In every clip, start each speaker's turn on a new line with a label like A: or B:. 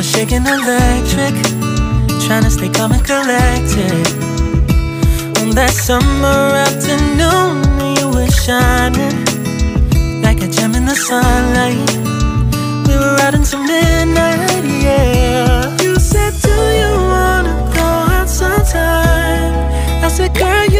A: was shaking electric, trying to stay calm and collected. On that summer afternoon, you were shining like a gem in the sunlight. We were out until midnight, yeah. You said, Do you wanna go out sometime? I said, Girl, you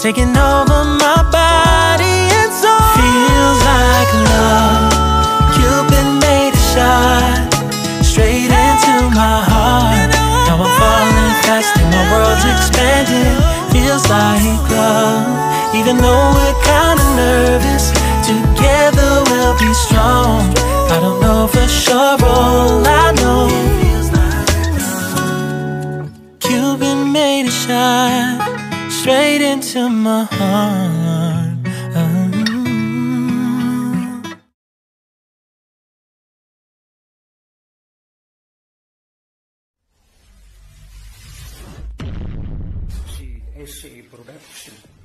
A: Taking over my body and soul. Feels like love. Cupid made a shot straight into my heart. Now I'm falling fast and my world's expanding. Feels like love, even though we're kinda nervous. Together we'll be strong. I don't know for sure, all I know. Feels like love Cupid made a shot straight into my heart.
B: GSE eh Production